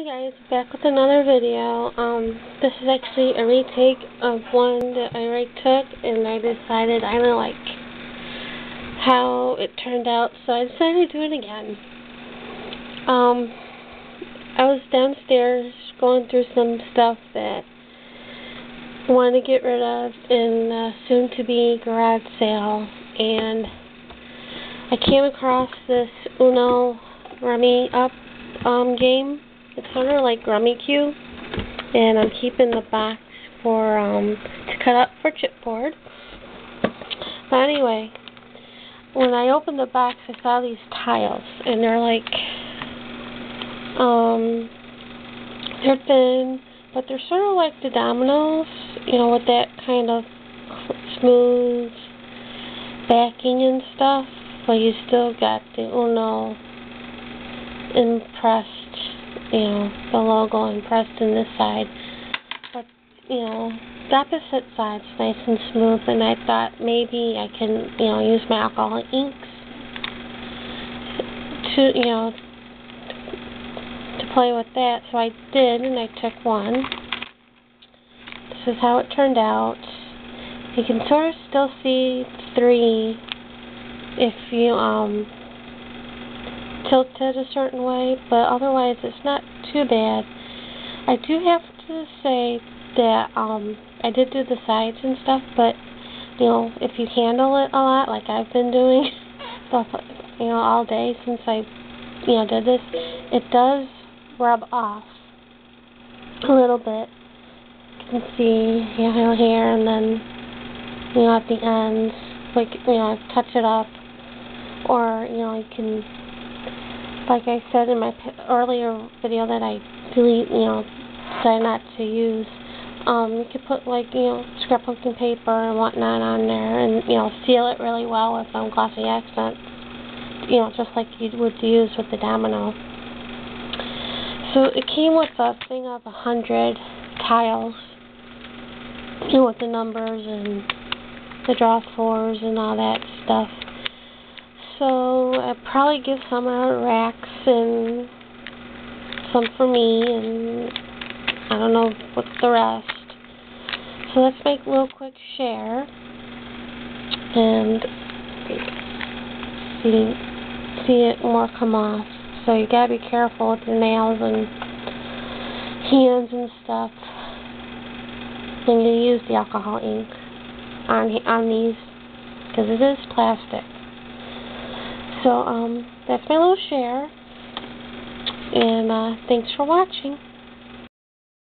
Hi guys, back with another video. Um, this is actually a retake of one that I already took, and I decided I don't like how it turned out, so I decided to do it again. Um, I was downstairs going through some stuff that I wanted to get rid of in a soon-to-be garage sale, and I came across this Uno Rummy Up um, game it's sort of like Rummikub, and I'm keeping the box for um to cut up for chipboard. But anyway, when I opened the box, I saw these tiles, and they're like um they're thin, but they're sort of like the dominoes, you know, with that kind of smooth backing and stuff. But you still got the Uno impressed you know, the logo impressed in this side. But, you know, the opposite side's nice and smooth, and I thought maybe I can, you know, use my alcohol inks to, you know, to play with that. So I did, and I took one. This is how it turned out. You can sort of still see three if you, um, tilt it a certain way, but otherwise it's not too bad. I do have to say that um I did do the sides and stuff, but you know, if you handle it a lot, like I've been doing stuff, you know, all day since I, you know, did this, it does rub off a little bit. You can see, you know, here and then, you know, at the ends, like, you know, touch it up, or, you know, you can like I said in my earlier video that I delete, you know, decided not to use, um, you could put like, you know, scrapbooking paper and whatnot on there and, you know, seal it really well with um, glossy accents, you know, just like you would use with the domino. So it came with a thing of a hundred tiles, with the numbers and the draw fours and all that stuff. So I'd probably give some out of racks and some for me and I don't know what's the rest. So let's make a little quick share and see, see it more come off. So you gotta be careful with your nails and hands and stuff when you use the alcohol ink on on these because it is plastic. So, um, that's my little share. And, uh, thanks for watching.